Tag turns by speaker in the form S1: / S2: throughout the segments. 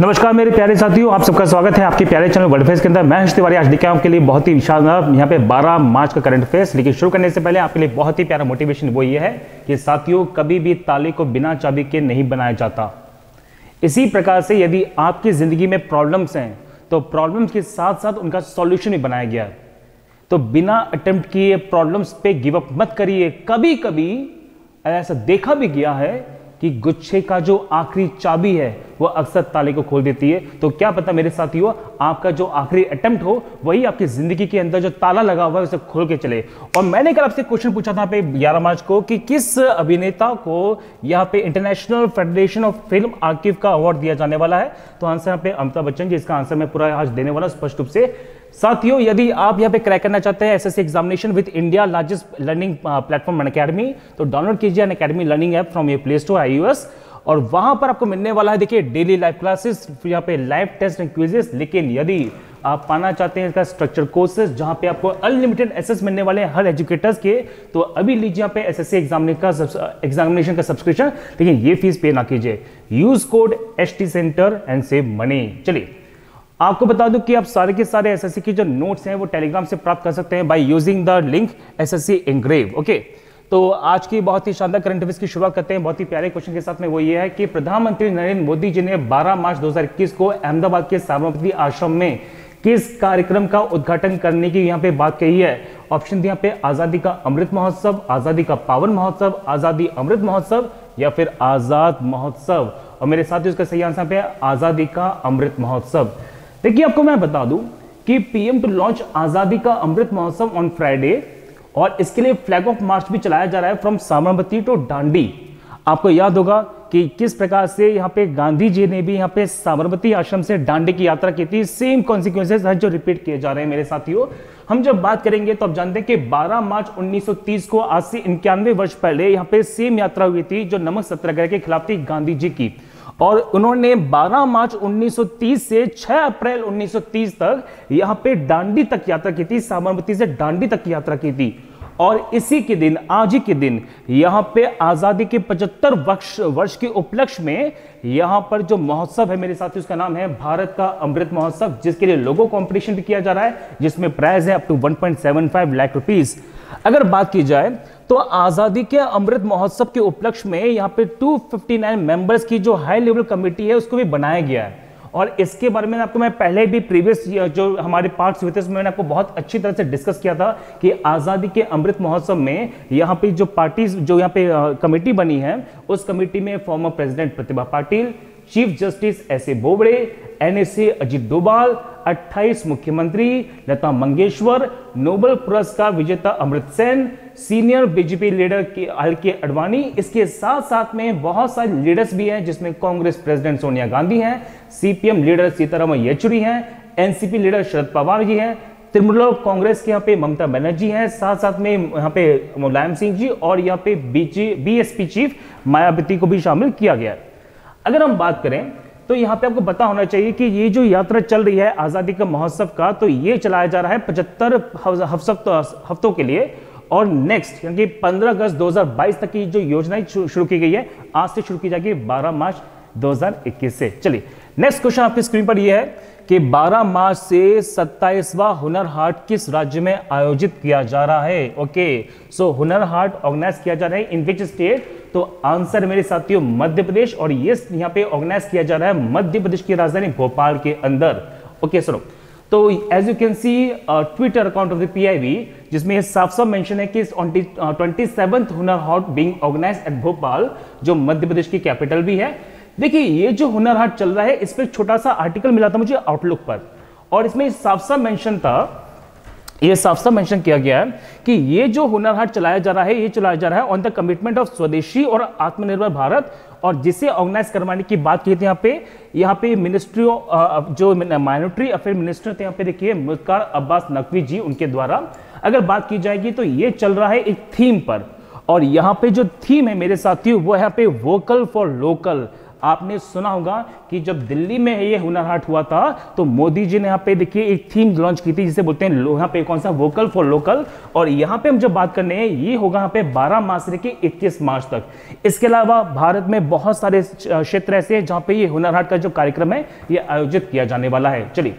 S1: नमस्कार मेरे प्यारे साथियों, आप सबका स्वागत है आपके प्यारे चैनल वर्ल्ड फेस के अंदर। मैं तिवारी आज लेके आपके लिए बहुत ही शानदार यहाँ पे 12 मार्च का करंट फेस लेकिन शुरू करने से पहले आपके लिए बहुत ही प्यारा मोटिवेशन वो ये है कि साथियों, कभी भी ताले को बिना चाबी के नहीं बनाया जाता। इसी प्रकार से यदि आपकी ज़िंदगी में प्रॉब्लम्स हैं तो प्रॉब्लम्स के साथ साथ उनका सॉल्यूशन भी बनाया गया तो बिना अटेम्प्ट किए प्रॉब्लम्स पे गिव अप मत करिए। कभी कभी ऐसा देखा भी गया है कि गुच्छे का जो आखिरी चाबी है वो अक्सर ताले को खोल देती है। तो क्या पता मेरे साथियों, आपका जो आखिरी अटेम्प्ट हो, वही आपकी ज़िंदगी के अंदर जो ताला लगा हुआ है, उसे खोल के चले। और मैंने कल आपसे क्वेश्चन पूछा था पे 11 मार्च को कि किस अभिनेता को यहाँ पे International Federation of Film Archive का अवार्ड दिया जाने वाला है? तो आंसर यहाँ पे अमिताभ बच्चन जी, इसका आंसर मैं पूरा आज देने वाला स्पष्ट रूप से। साथियों, यदि आप यहाँ पे क्रैक करना चाहते हैं SSC examination with India largest learning platform academy तो डाउनलोड कीजिए Unacademy learning app from your Play Store आई और वहाँ पर आपको मिलने वाला है, देखिए डेली लाइव क्लासेस यहाँ पे लाइव टेस्ट एंड क्विजेस लेकिन यदि आप पाना चाहते हैं इसका स्ट्रक्चर कोर्सेज जहाँ पे आपको अनलिमिटेड एसेस मिलने वाले हैं हर एजुकेटर्स के तो अभी लीजिए यहाँ पे एसएससी एग्जामिनेशन का एग्जामिनेशन का सब्सक्रिप्शन लेकिन ये फ़ीस पे ना कीजिए। Use code S T centre and save money चलिए। आपको बता दूँ कि आप सारे के सारे एसएससी की जो नोट्स हैं, वो टेलीग्राम से प्राप्त कर सकते हैं by using the link SSC इंग्रेव okay तो आज की बहुत ही शानदार करंट अफेयर्स की शुरुआत करते हैं। बहुत ही प्यारे क्वेश्चन के साथ में वो ये है कि प्रधानमंत्री नरेंद्र मोदी जी ने 12 मार्च 2021 को अहमदाबाद के साबरमती आश्रम में किस कार्यक्रम का उद्घाटन करने की यहाँ पे बात कही है? ऑप्शन यहाँ पे आज़ादी का अमृत महोत्सव, आज़ादी का पावन महोत्सव, आज़ादी अमृत महोत्सव या फिर आज़ाद महोत्सव। और मेरे साथ इसका सही आंसर पे आज़ादी का अमृत महोत्सव। देखिए, आपको मैं बता दूँ कि पीएम टू लॉन्च आज़ादी का अमृत महोत्सव ऑन फ्राइडे और इसके लिए फ्लैग ऑफ़ मार्च भी चलाया जा रहा है फ्रॉम साबरमती टू डांडी। आपको याद होगा कि किस प्रकार से यहाँ पे गांधी जी ने भी यहाँ पे साबरमती आश्रम से डांडी की यात्रा की थी। सेम कॉन्सिक्वेंसेज है जो रिपीट किए जा रहे हैं मेरे साथियों। हम जब बात करेंगे तो आप जानते हैं कि 12 मार्च 1930 को आज से इक्यानवे वर्ष पहले यहाँ पे सेम यात्रा हुई थी जो नमक सत्याग्रह के खिलाफ थी गांधी जी की। और उन्होंने 12 मार्च 1930 से 6 अप्रैल 1930 तक यहाँ पे डांडी तक यात्रा की थी, साबरमती से डांडी तक यात्रा की थी। और इसी के दिन, आज ही के दिन, यहाँ पे आज़ादी के 75 वर्ष वर्ष के उपलक्ष्य में यहाँ पर जो महोत्सव है, मेरे साथी उसका नाम है भारत का अमृत महोत्सव, जिसके लिए लोगो कंपटीशन भी किया जा रहा है, जिसमें प्राइज है अप टू 1.75 लाख रुपीस अगर बात की जाए तो आज़ादी के अमृत महोत्सव के उपलक्ष्य में यहाँ पे 259 मेंबर्स की जो हाई लेवल कमेटी है, उसको भी बनाया गया है। और इसके बारे में आपको मैं पहले भी प्रीवियस जो हमारे पार्ट्स हुए थे उसमें मैंने आपको बहुत अच्छी तरह से डिस्कस किया था कि आज़ादी के अमृत महोत्सव में यहाँ पे जो पार्टीज़ जो यहाँ पे कमेटी बनी है, उस कमेटी में former president Pratibha Patil chief justice S A Bobde NSA Ajit Doval 28 मुख्यमंत्री लता मंगेशवर नोबेल पुरस्कार विजेता Amartya Sen senior BJP leader के एल के अडवाणी। इसके साथ साथ में बहुत सारे लीडर्स भी हैं, जिसमें कांग्रेस प्रेसिडेंट सोनिया गांधी हैं सीपीएम लीडर सीतारामन येचुरी हैं एनसीपी लीडर शरद पवार जी हैं, तृणमूल कांग्रेस के यहाँ पे ममता बनर्जी हैं साथ साथ में यहाँ पे मुलायम सिंह जी और यहाँ पे बीएसपी चीफ मायावती को भी शामिल किया गया अगर हम बात करें तो यहाँ पे आपको पता होना चाहिए कि ये जो यात्रा चल रही है, आज़ादी का महोत्सव का तो ये चलाया जा रहा है पचहत्तर हफ्तों के लिए। और नेक्स्ट यानी पंद्रह अगस्त 2022 तक की जो योजना शुरू की गई है आज से शुरू की जाएगी 12 मार्च 2021 से। चलिए नेक्स्ट क्वेश्चन आपकी स्क्रीन पर यह है कि 12 मार्च से 27वां हुनर हाट किस राज्य में आयोजित किया जा रहा है? Okay so Hunar Haat organise किया जा रहा है इन विच स्टेट तो आंसर मेरे साथियों मध्य प्रदेश और ये यहाँ पे ऑर्गेनाइज किया जा रहा है मध्य प्रदेश की राजधानी भोपाल के अंदर। ओके okay, सुनो तो as you can see Twitter account of the PIB जिसमें साफ़ साफ़ मेंशन है कि twenty seventh Hunar Haat being organise at Bhopal जो मध्य प्रदेश की कैपिटल भी है। देखिए, ये जो हुनर हाट चल रहा है, इस पर छोटा सा आर्टिकल मिला था मुझे आउटलुक पर। और इसमें साफ़ साफ़ मेंशन था ये साफ़ साफ़ मेंशन किया गया है कि ये जो हुनर हाट चलाया जा रहा है, ये चलाया जा रहा है ऑन द कमिटमेंट ऑफ़ स्वदेशी और आत्मनिर्भर भारत। और जिसे ऑर्गेनाइज करवाने की बात की थी यहाँ पे यहाँ पे मिनिस्ट्री जो माइनॉरिटी अफेयर मिनिस्टर थे यहाँ पे देखिए, मुख्तार अब्बास नकवी जी उनके द्वारा। अगर बात की जाएगी तो ये चल रहा है एक थीम पर। और यहाँ पे जो थीम है मेरे साथियों, वो यहाँ पे वोकल फॉर लोकल आपने सुना होगा कि जब दिल्ली में ये हुनर हाट हुआ था तो मोदी जी ने यहाँ पे देखिए एक थीम लॉन्च की थी, जिसे बोलते हैं यहाँ पे कौन सा? वोकल फॉर लोकल और यहाँ पे हम जब बात करने हैं, ये होगा यहाँ पे 12 मार्च से लेकर इक्कीस मार्च तक। इसके अलावा भारत में बहुत सारे क्षेत्र ऐसे हैं जहाँ पे ये हुनर हाट का जो कार्यक्रम है, ये आयोजित किया जाने वाला है। चलिए,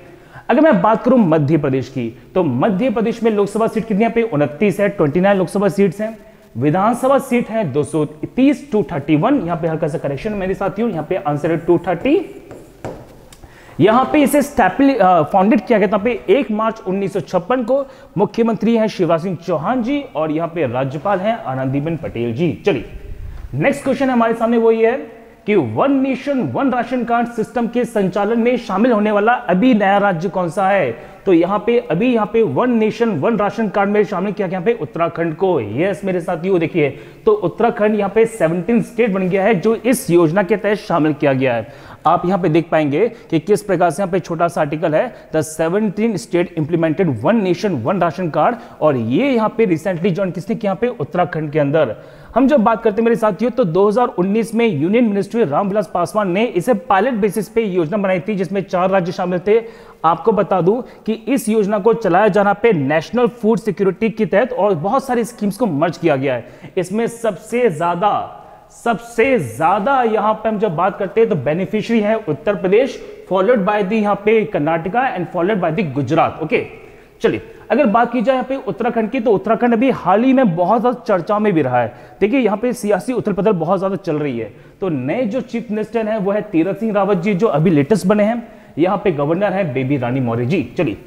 S1: अगर मैं बात करूँ मध्य प्रदेश की तो मध्य प्रदेश में लोकसभा सीट कितनी पे? उनतीस है 29 लोकसभा सीट्स हैं। विधानसभा सीट है 230 टू 31 यहाँ पे हल्का सा करेक्शन मेरे साथियों यहाँ पे आंसर है 230 यहाँ पे इसे फाउंडेड किया गया था पे 1 मार्च 1956 को। मुख्यमंत्री हैं शिवराज सिंह चौहान जी और यहाँ पे राज्यपाल हैं आनंदीबेन पटेल जी। चलिए नेक्स्ट क्वेश्चन हमारे सामने, वो ये है कि one nation one ration card system के संचालन में शामिल होने वाला अभी नया राज्य कौन सा है? तो यहाँ पे, अभी यहाँ पे one nation one ration card में शामिल किया गया उत्तराखंड को। यस मेरे साथियों देखिए। तो उत्तराखंड यहाँ पे 17 स्टेट बन गया है, जो इस योजना के तहत शामिल किया गया है। आप यहाँ पे देख पाएँगे कि किस प्रकार से यहाँ पे छोटा सा आर्टिकल है the 17 state implemented one nation one ration card और ये यहाँ पे रिसेंटली ज्वाइन किसने किया पे? उत्तराखंड के अंदर। हम जब बात करते हैं मेरे साथियों तो 2019 में यूनियन मिनिस्ट्री रामविलास पासवान ने इसे पायलट बेसिस पे योजना बनाई थी, जिसमें चार राज्य शामिल थे। आपको बता दूँ कि इस योजना को चलाया जाना पे नेशनल फ़ूड सिक्योरिटी के तहत और बहुत सारी स्कीम्स को मर्ज किया गया है। इसमें सबसे ज़्यादा सबसे ज़्यादा यहाँ पे हम जब बात करते हैं तो बेनिफिशियरी है Uttar Pradesh followed by the यहाँ पे Karnataka and followed by the Gujarat okay चलिए, अगर बात की जाए यहाँ पे उत्तराखंड की तो उत्तराखंड अभी हाल ही में बहुत ज़्यादा चर्चा में भी रहा है। देखिए, यहाँ पे सियासी उथल पथल बहुत ज़्यादा चल रही है। तो नए जो चीफ मिनिस्टर है, वो है तीरथ सिंह रावत जी, जो अभी लेटेस्ट बने हैं। यहाँ पे गवर्नर है बेबी रानी मौर्य जी। चलिए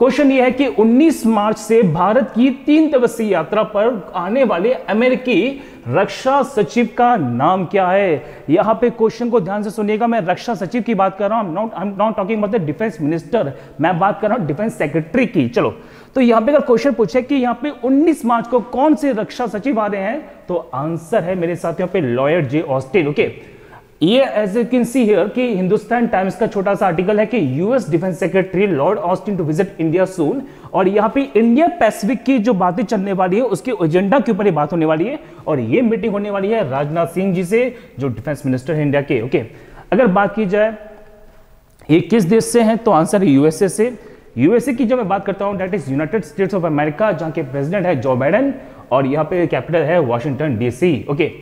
S1: क्वेश्चन यह है कि 19 मार्च से भारत की तीन दिवसीय यात्रा पर आने वाले अमेरिकी रक्षा सचिव का नाम क्या है? यहाँ पे क्वेश्चन को ध्यान से सुनिएगा। मैं रक्षा सचिव की बात कर रहा हूँ। Not I am not talking about the defence minister मैं बात कर रहा हूँ डिफेंस सेक्रेटरी की। चलो। तो यहाँ पे अगर क्वेश्चन पूछे कि यहाँ पे 19 मार्च को कौन से रक्षा सचिव आ रहे हैं? तो आंसर है मेरे साथियों पे लॉयर जे ऑस्टिन ओके ये as you can see here कि हिंदुस्तान टाइम्स का छोटा सा आर्टिकल है कि US defence secretary Lloyd Austin to visit India soon और यहाँ पे इंडिया पैसिफिक की जो बातें चलने वाली है, उसके एजेंडा के ऊपर ये बात होने वाली है। और ये मीटिंग होने वाली है राजनाथ सिंह जी से, जो डिफेंस मिनिस्टर है इंडिया के ओके अगर बात की जाए, ये किस देश से है तो आंसर है यूएसए से। यूएसए की जो मैं बात करता हूँ that is United States of America जहाँ के प्रेसिडेंट है जो बाइडन और यहाँ पे कैपिटल है वॉशिंगटन डीसी ओके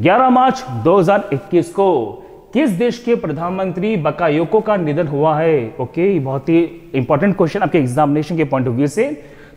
S1: 11 मार्च 2021 को किस देश के प्रधानमंत्री बकायोको का निधन हुआ है? ओके बहुत ही इंपॉर्टेंट क्वेश्चन आपके एग्जामिनेशन के पॉइंट ऑफ़ व्यू से।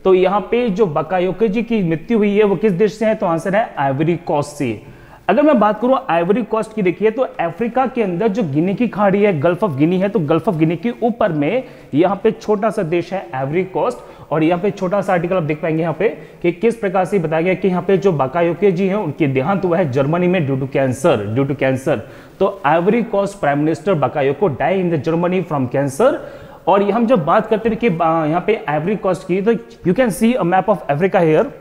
S1: तो यहाँ पे जो बकायोको जी की मृत्यु हुई है, वो किस देश से है? तो आंसर है आइवरी कोस्ट से। अगर मैं बात करूँ आइवरी कोस्ट की, देखिए तो अफ्रीका के अंदर जो गिनी की खाड़ी है गल्फ ऑफ़ गिनी है तो गल्फ ऑफ़ गिनी के ऊपर में यहाँ पे छोटा सा देश है आइवरी कोस्ट और यहाँ पे छोटा सा आर्टिकल आप देख पाएँगे यहाँ पे कि किस प्रकार से बताया गया कि यहाँ पे जो बाकायोके जी हैं, उनके देहांत हुआ है जर्मनी में due to cancer due to cancer तो Ivory Coast prime minister Bakayoko die in the Germany from cancer और ये हम जब बात करते हैं कि यहाँ पे आइवरी कॉस्ट की तो you can see a map of Africa here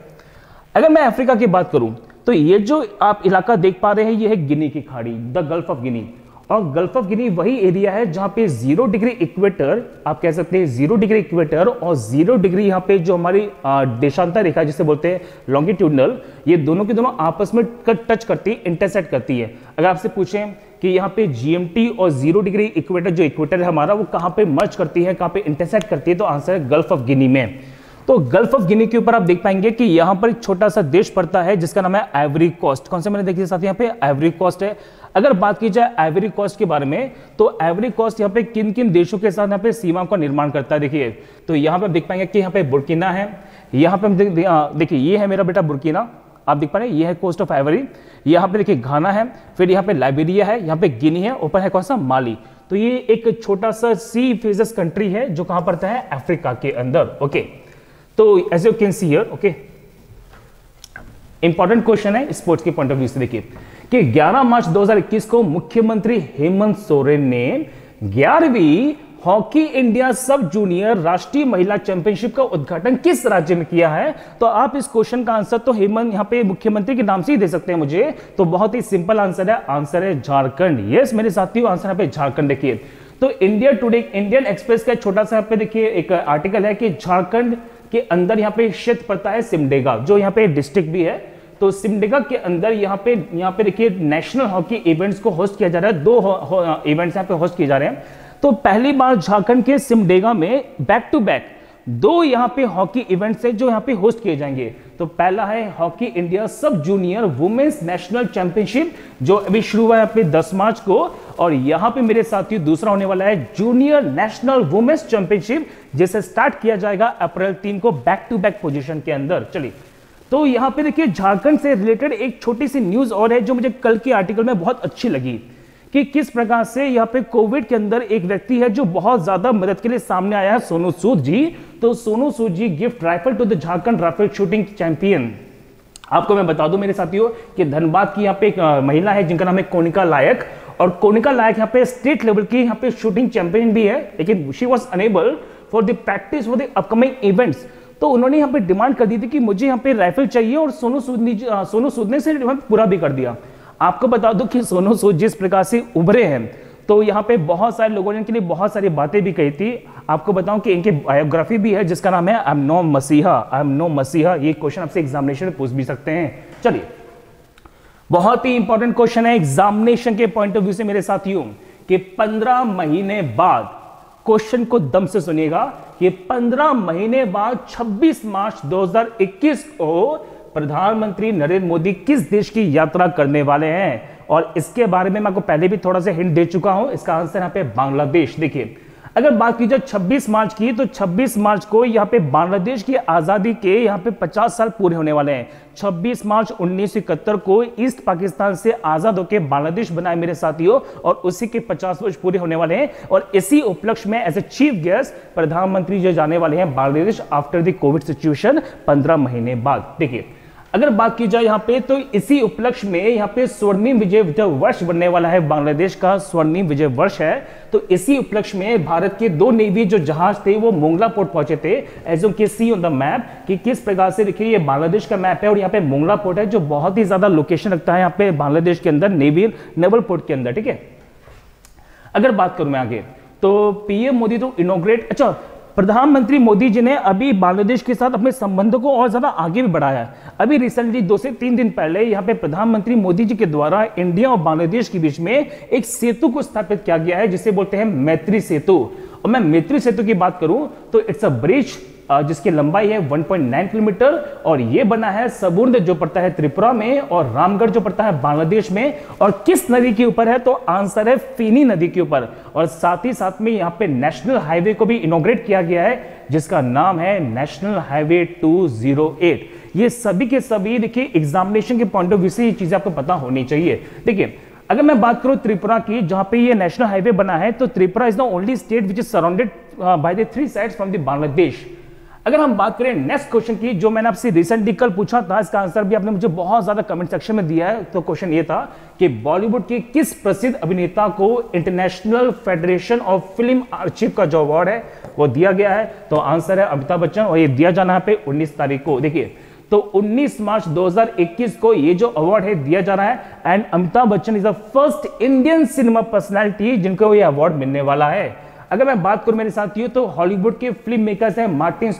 S1: अगर मैं अफ्रीका की बात करूँ तो ये जो आप इलाका देख पा रहे हैं, ये है गिनी की खाड़ी द गल्फ ऑफ़ गिनी और गल्फ ऑफ़ गिनी वही एरिया है जहाँ पे ज़ीरो डिग्री इक्वेटर आप कह सकते हैं ज़ीरो डिग्री इक्वेटर और ज़ीरो डिग्री यहाँ पे जो हमारी देशांतर रेखा जिसे बोलते हैं लॉन्गिट्यूडनल ये दोनों के दोनों आपस में टच करती है इंटरसेक्ट करती है। अगर आपसे पूछें कि यहाँ पे जीएमटी और ज़ीरो डिग्री इक्वेटर जो इक्वेटर है हमारा, वो कहाँ पे मर्ज करती है, कहाँ पे इंटरसेक्ट करती है तो आंसर है गल्फ ऑफ़ गिनी में। तो गल्फ ऑफ़ गिनी के ऊपर आप देख पाएँगे कि यहाँ पर एक छोटा सा देश पड़ता है, जिसका नाम है आइवरी कोस्ट कौन से मैंने देखिए साथ यहाँ पे? आइवरी कोस्ट है। अगर बात की जाए आइवरी कोस्ट के बारे में तो आइवरी कोस्ट यहाँ पे किन किन देशों के साथ यहाँ पे सीमा का निर्माण करता है, देखिए। तो यहाँ पे देख पाएँगे कि यहाँ पे बुर्किना है। यहाँ पे देखिए, ये है मेरा बेटा बुर्किना। आप देख पा रहे हैं, ये है कोस्ट ऑफ़ आइवरी यहाँ पे देखिए घाना है, फिर यहाँ पे लाइबेरिया है, यहाँ पे गिनी है, ऊपर है कौन सा? माली। तो ये एक छोटा सा सी फेजस कंट्री है, जो कहाँ पड़ता है? अफ्रीका के अंदर ओके तो as you can see here okay important question है स्पोर्ट्स के पॉइंट ऑफ़ व्यू से, देखिए। कि 11 मार्च 2021 को मुख्यमंत्री हेमंत सोरेन ने ग्यारहवीं हॉकी इंडिया सब जूनियर राष्ट्रीय महिला चैंपियनशिप का उद्घाटन किस राज्य में किया है? तो आप इस क्वेश्चन का आंसर तो हेमंत यहाँ पे मुख्यमंत्री के नाम से ही दे सकते हैं मुझे। तो बहुत ही सिंपल आंसर है आंसर है झारखंड। यस मेरे साथियों, आंसर यहाँ पे झारखंड देखिए। तो इंडिया टुडे, इंडियन एक्सप्रेस का छोटा सा पे देखिए, एक आर्टिकल है कि झारखंड के अंदर यहाँ पे क्षेत्र पड़ता है सिमडेगा, जो यहाँ पे डिस्ट्रिक्ट भी है। तो सिमडेगा के अंदर यहाँ पे यहाँ पे देखिए नेशनल हॉकी इवेंट्स को होस्ट किया जा रहा है। दो इवेंट्स यहाँ पे होस्ट किए जा रहे हैं। तो पहली बार झारखंड के सिमडेगा में बैक टू बैक दो यहाँ पे हॉकी इवेंट्स है जो यहाँ पे होस्ट किए जाएँगे। तो पहला है hockey India sub junior women's national championship जो अभी शुरू हुआ है यहाँ पे 10 मार्च को। और यहाँ पे मेरे साथी दूसरा होने वाला है जूनियर नेशनल वुमेन्स चैंपियनशिप जिसे स्टार्ट किया जाएगा अप्रैल तीन को बैक टू बैक पोजिशन के अंदर। चलिए तो यहाँ पे देखिए झारखंड से रिलेटेड एक छोटी सी न्यूज़ और है जो मुझे कल के आर्टिकल में बहुत अच्छी लगी कि किस प्रकार से यहाँ पे कोविड के अंदर एक व्यक्ति है जो बहुत ज़्यादा मदद के लिए सामने आया है, सोनू सूद जी। तो Sonu Sood ji, gift rifle to the Jharkhand rifle shooting champion. आपको मैं बता दूँ मेरे साथियों कि धनबाद की यहाँ पे एक महिला है जिनका नाम है कोनिका लायक और कोनिका लायक यहाँ पे स्टेट लेवल की यहाँ पे शूटिंग चैंपियन भी है, लेकिन she was unable for the practice for the upcoming events तो उन्होंने यहाँ पे डिमांड कर दी थी कि मुझे यहाँ पे राइफल चाहिए और सोनू सूद सोनू सूद ने से पूरा भी कर दिया। आपको बता दो कि सोनू सूद जिस प्रकार से उभरे हैं तो यहाँ पे बहुत सारे लोगों ने इनके लिए बहुत सारी बातें भी कही थी। आपको बताऊँ कि इनकी बायोग्राफी भी है, जिसका नाम है आई एम नो मसीहा। आई एम नो मसीहा, ये क्वेश्चन आपसे एग्जामिनेशन में पूछ भी सकते हैं। चलिए, बहुत ही इंपॉर्टेंट क्वेश्चन है। एग्जामिनेशन के पॉइंट ऑफ़ व्यू से मेरे साथियों, कि पंद्रह महीने बाद क्वेश्चन को दम से सुनिएगा कि 15 महीने बाद 26 मार्च 2021 को प्रधानमंत्री नरेंद्र मोदी किस देश की यात्रा करने वाले हैं? और इसके बारे में मैं आपको पहले भी थोड़ा सा हिंट दे चुका हूँ। इसका आंसर यहाँ पे बांग्लादेश। देखिए अगर बात की जाए 26 मार्च की तो 26 मार्च को यहाँ पे बांग्लादेश की आज़ादी के यहाँ पे 50 साल पूरे होने वाले हैं। 26 मार्च उन्नीस सौ इकहत्तर को ईस्ट पाकिस्तान से आज़ाद होकर बांग्लादेश बनाए मेरे साथियों, और उसी के 50 वर्ष पूरे होने वाले हैं। और इसी उपलक्ष्य में एज ए चीफ गेस्ट प्रधानमंत्री जो जाने वाले हैं Bangladesh after the COVID situation पंद्रह महीने बाद। देखिए अगर बात की जाए यहाँ पे तो इसी उपलक्ष्य में यहाँ पे स्वर्णिम विजय वर्ष बनने वाला है। बांग्लादेश का स्वर्णिम विजय वर्ष है। तो इसी उपलक्ष्य में भारत के दो नेवी जो जहाज़ थे, वो मोंगला पोर्ट पहुँचे थे। एज यू के सी ऑन द मैप कि किस प्रकार से देखिए, ये बांग्लादेश का मैप है और यहाँ पे मोंगला पोर्ट है, जो बहुत ही ज़्यादा लोकेशन रखता है यहाँ पे बांग्लादेश के अंदर, नेवी नेवल पोर्ट के अंदर, ठीक है? अगर बात करूँ मैं आगे तो पीएम मोदी तो इनोग्रेट अच्छा प्रधानमंत्री मोदी जी ने अभी बांग्लादेश के साथ अपने संबंधों को और ज़्यादा आगे भी बढ़ाया है। अभी रिसेंटली दो से तीन दिन पहले यहाँ पे प्रधानमंत्री मोदी जी के द्वारा इंडिया और बांग्लादेश के बीच में एक सेतु को स्थापित किया गया है, जिसे बोलते हैं मैत्री सेतु। और मैं मैत्री सेतु की बात करूँ तो इट्स अ ब्रिज जिसकी लंबाई है 1.9 किलोमीटर और ये बना है सबुर्द जो पड़ता है त्रिपुरा में और रामगढ़, जो पड़ता है बांग्लादेश में। और किस नदी के ऊपर है? तो आंसर है फीनी नदी के ऊपर। और साथ ही साथ में यहाँ पे नेशनल हाईवे को भी इनोग्रेट किया गया है, जिसका नाम है नेशनल हाईवे 208 ये सभी के सभी, देखिए एग्जामिनेशन के पॉइंट ऑफ़ व्यू से ये चीज़ें आपको पता होनी चाहिए। देखिए, अगर मैं बात करूँ त्रिपुरा की, जहाँ पे ये नेशनल हाईवे बना है तो Tripura is the only state which is surrounded by the three sides from the Bangladesh अगर हम बात करें नेक्स्ट क्वेश्चन की, जो मैंने आपसे रिसेंटली कल पूछा था, इसका आंसर भी आपने मुझे बहुत ज़्यादा कमेंट सेक्शन में दिया है। तो क्वेश्चन ये था कि बॉलीवुड के किस प्रसिद्ध अभिनेता को international federation of film archive का जो अवार्ड है, वो दिया गया है? तो आंसर है अमिताभ बच्चन और ये दिया जाना है पे उन्नीस तारीख को। देखिए तो 19 मार्च 2021 को ये जो अवार्ड है, दिया जा रहा है and Amitabh Bachchan is the first Indian cinema personality जिनको ये अवार्ड मिलने वाला है। अगर मैं बात करूँ मेरे साथ साथियों तो हॉलीवुड के फ़िल्म मेकर्स हैं मार्टिन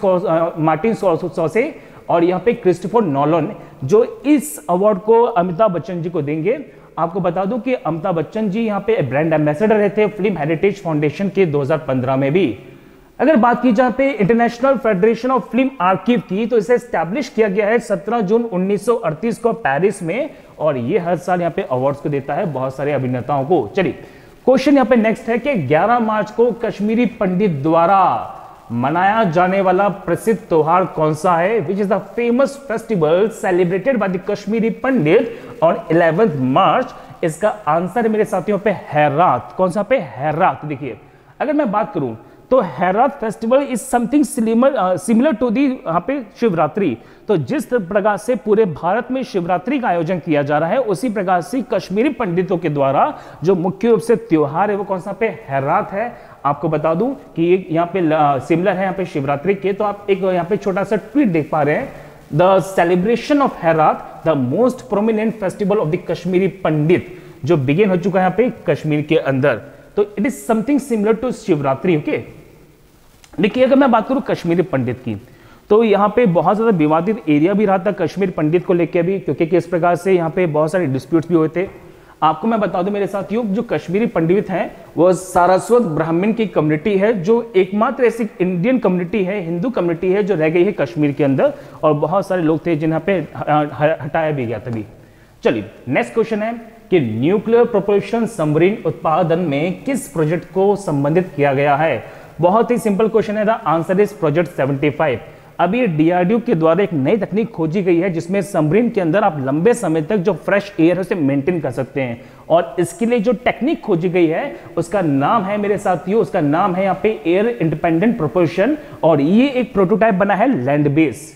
S1: मार्टिन सॉसे और यहाँ पे क्रिस्टोफर नॉलन जो इस अवार्ड को अमिताभ बच्चन जी को देंगे। आपको बता दूँ कि अमिताभ बच्चन जी यहाँ पे ब्रांड एम्बेसडर रहे थे फ़िल्म हेरिटेज फाउंडेशन के 2015 में भी। अगर बात की जाए पे international federation of film archive की तो इसे स्टैब्लिश किया गया है 17 जून 1938 को पेरिस में, और ये हर साल यहाँ पे अवार्ड्स को देता है, बहुत सारे अभिनेताओं को। चलिए क्वेश्चन यहाँ पे नेक्स्ट है कि 11 मार्च को कश्मीरी पंडित द्वारा मनाया जाने वाला प्रसिद्ध त्योहार कौन सा है? Which is the famous festival celebrated by the Kashmiri Pandit on 11 March? इसका आंसर मेरे साथियों पे हैरात कौन सा पे? हैरात देखिए, अगर मैं बात करूँ तो Herath festival is something similar to the यहाँ पे शिवरात्रि। तो जिस प्रकार से पूरे भारत में शिवरात्रि का आयोजन किया जा रहा है, उसी प्रकार से कश्मीरी पंडितों के द्वारा जो मुख्य रूप से त्योहार है, वो कौन सा पे? हैरात है। आपको बता दूँ कि ये यहाँ पे सिमिलर है यहाँ पे शिवरात्रि के। तो आप एक यहाँ पे छोटा सा ट्वीट देख पा रहे हैं। The celebration of Herath, the most prominent festival of the Kashmiri Pandit, जो बिगिन हो चुका है यहाँ पे कश्मीर के अंदर। तो it is something similar to Shivratri, okay? देखिए अगर मैं बात करूँ कश्मीरी पंडित की तो यहाँ पे बहुत ज़्यादा विवादित एरिया भी रहा था कश्मीर पंडित को लेकर भी क्योंकि किस प्रकार से यहाँ पे बहुत सारे डिस्प्यूट्स भी हुए थे। आपको मैं बता दूँ मेरे साथियों, जो कश्मीरी पंडित हैं, वो सारस्वत ब्राह्मण की कम्युनिटी है, जो एकमात्र ऐसी इंडियन कम्युनिटी है, हिंदू कम्युनिटी है, जो रह गई है कश्मीर के अंदर, और बहुत सारे लोग थे जिन्हें पे हटाया भी गया तभी। चलिए नेक्स्ट क्वेश्चन है कि न्यूक्लियर प्रोपल्शन सबमरीन उत्पादन में किस प्रोजेक्ट को संबंधित किया गया है? बहुत ही सिंपल क्वेश्चन है। द आंसर इज़ प्रोजेक्ट 75 अभी डीआरडीओ के द्वारा एक नई तकनीक खोजी गई है, जिसमें सबमरीन के अंदर आप लंबे समय तक जो फ्रेश एयर है, उसे मेंटेन कर सकते हैं। और इसके लिए जो टेक्निक खोजी गई है, उसका नाम है मेरे साथियों, उसका नाम है यहाँ पे एयर इंडिपेंडेंट प्रोपोर्शन और ये एक प्रोटोटाइप बना है लैंड बेस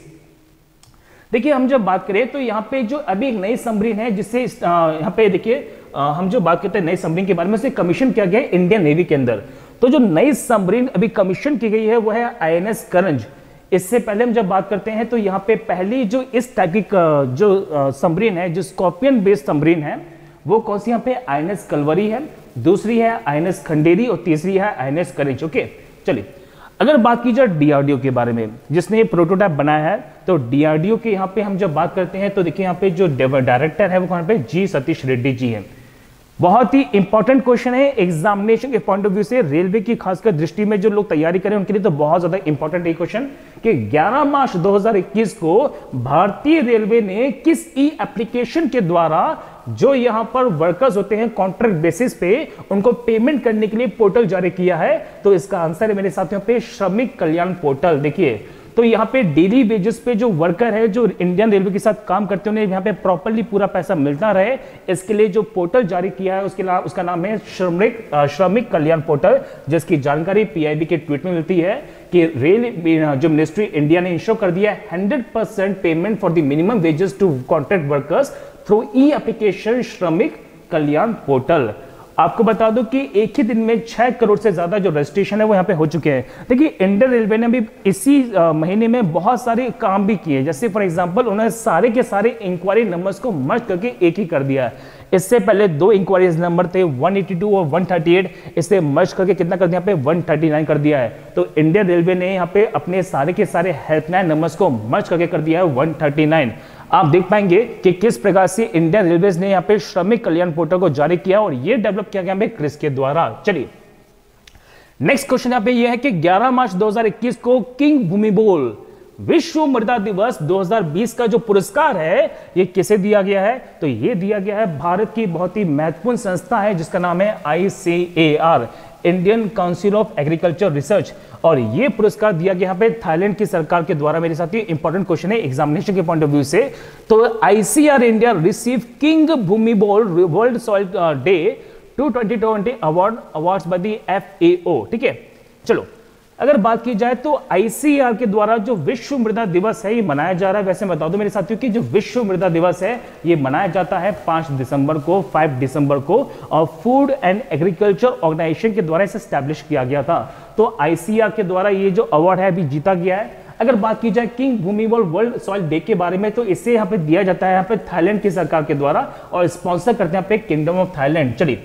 S1: देखिए, हम जब बात करें तो यहाँ पे जो अभी एक नई सबमरीन है, जिससे यहाँ पे देखिए हम जो बात करते हैं नई सबमरीन के बारे में कमीशन किया गया इंडियन नेवी के अंदर। तो जो नई सबमरीन अभी कमीशन की गई है, वो है आईएनएस करंज इससे पहले हम जब बात करते हैं तो यहाँ पे पहली जो इस टाइप की जो समरीन है, जो स्कॉर्पियन बेस्ड समरीन है, वो कौन सी यहाँ पे? आईएनएस कलवरी है। दूसरी है आईएनएस खंडेरी और तीसरी है आईएनएस करेंज ओके? चलिए, अगर बात की जाए डीआरडीओ के बारे में, जिसने ये प्रोटोटाइप बनाया है तो डीआरडीओ के यहाँ पे हम जब बात करते हैं तो देखिए यहाँ पे जो डायरेक्टर है, वो कहाँ पे? जी सतीश रेड्डी जी है। बहुत ही इंपॉर्टेंट क्वेश्चन है। एग्जामिनेशन के पॉइंट ऑफ़ व्यू से रेलवे की खासकर दृष्टि में जो लोग तैयारी करें, उनके लिए तो बहुत ज़्यादा इंपॉर्टेंट है क्वेश्चन कि 11 मार्च 2021 को भारतीय रेलवे ने किस ई एप्लीकेशन के द्वारा जो यहाँ पर वर्कर्स होते हैं कॉन्ट्रैक्ट बेसिस पे उनको पेमेंट करने के लिए पोर्टल जारी किया है? तो इसका आंसर है मेरे साथियों पे श्रमिक कल्याण पोर्टल देखिए तो यहाँ पे डेली बेसिस पे जो वर्कर है, जो इंडियन रेलवे के साथ काम करते हैं, उन्हें यहाँ पे प्रॉपरली पूरा पैसा मिलता रहे। इसके लिए जो पोर्टल जारी किया है, उसके नाम उसका नाम है श्रमिक श्रमिक कल्याण पोर्टल जिसकी जानकारी पीआईबी के ट्वीट में मिलती है कि रेल जो मिनिस्ट्री इंडिया ने इंश्योर कर दिया है hundred percent payment for the minimum wages to contract workers through e application Shramik Kalyan portal आपको बता दो कि एक ही दिन में छह करोड़ से ज़्यादा जो रजिस्ट्रेशन है वो यहाँ पे हो चुके हैं। देखिए, इंडियन रेलवे ने भी इसी महीने में बहुत सारे काम भी किए। जैसे फॉर एग्जांपल उन्होंने सारे के सारे इंक्वायरी नंबर्स को मर्ज करके एक ही कर दिया है। इससे पहले दो इंक्वायरीज नंबर थे 182 और 138 इससे मर्ज करके कितना कर दिया? पे 139 कर दिया है। तो इंडियन रेलवे ने यहाँ पे अपने सारे के सारे हेल्पलाइन नंबर्स को मर्ज करके कर दिया है 139 आप देख पाएँगे कि किस प्रकार से इंडियन रेलवे ने यहाँ पे श्रमिक कल्याण पोर्टल को जारी किया और ये डेवलप किया गया क्रिस के द्वारा। चलिए नेक्स्ट क्वेश्चन यहाँ पे ये है कि 11 मार्च 2021 को किंग भूमि बोल विश्व मृदा दिवस 2020 का जो पुरस्कार है, ये किसे दिया गया है? तो ये दिया गया है भारत की बहुत ही महत्वपूर्ण संस्था है, जिसका नाम है ICAR Indian Council of Agriculture Research और ये पुरस्कार दिया गया पे थाईलैंड की सरकार के द्वारा। मेरे साथ इंपॉर्टेंट क्वेश्चन है एग्जामिनेशन के पॉइंट ऑफ़ व्यू से। तो ICAR India receive King Bhumibol World Soil Day two twenty award award by the F ठीक है? चलो। अगर बात की जाए तो आईसीआर के द्वारा जो विश्व मृदा दिवस है, ये मनाया जा रहा है। वैसे बता दो मेरे साथियों की जो विश्व मृदा दिवस है, ये मनाया जाता है पाँच दिसंबर को, फाइव दिसंबर को, और फ़ूड एंड एग्रीकल्चर ऑर्गेनाइजेशन के द्वारा इसे स्टैब्लिश किया गया था। तो आईसीआर के द्वारा ये जो अवार्ड है, अभी जीता गया है। अगर बात की जाए किंग भूमि वर्ल्ड सॉइल डे के बारे में तो इसे यहाँ पे दिया जाता है, यहाँ पे थाईलैंड की सरकार के द्वारा, और स्पॉन्सर करते हैं यहाँ पे किंगडम ऑफ़ थाईलैंड। चलिए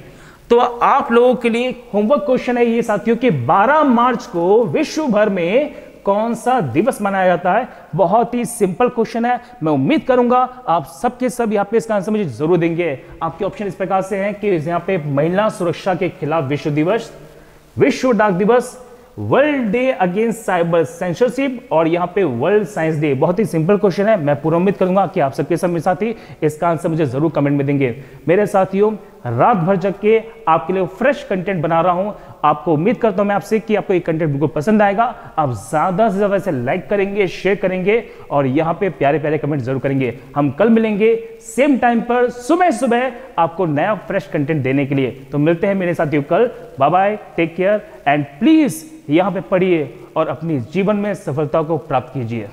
S1: तो आप लोगों के लिए होमवर्क क्वेश्चन है ये, साथियों कि। 12 मार्च को विश्व भर में कौन सा दिवस मनाया जाता है? बहुत ही सिंपल क्वेश्चन है। मैं उम्मीद करूँगा आप सबके सब यहाँ पे इसका आंसर मुझे ज़रूर देंगे। आपके ऑप्शन इस प्रकार से हैं कि यहाँ पे महिला सुरक्षा के खिलाफ विश्व दिवस, विश्व डाक दिवस world day against cyber censorship और यहाँ पे वर्ल्ड साइंस डे बहुत ही सिंपल क्वेश्चन है। मैं पूरा उम्मीद करूँगा कि आप सबके सब मेरे साथी इसका आंसर मुझे ज़रूर कमेंट में देंगे। मेरे साथियों रात भर जग के आपके लिए फ्रेश कंटेंट बना रहा हूँ। आपको उम्मीद करता हूँ मैं आपसे कि आपको ये कंटेंट बिल्कुल पसंद आएगा। आप ज़्यादा से ज़्यादा इसे लाइक करेंगे शेयर करेंगे और यहाँ पे प्यारे प्यारे कमेंट ज़रूर करेंगे। हम कल मिलेंगे सेम टाइम पर सुबह सुबह आपको नया फ्रेश कंटेंट देने के लिए। तो मिलते हैं मेरे साथियों कल। Bye take care and please यहाँ पे पढ़िए और अपने जीवन में सफलता को प्राप्त कीजिए।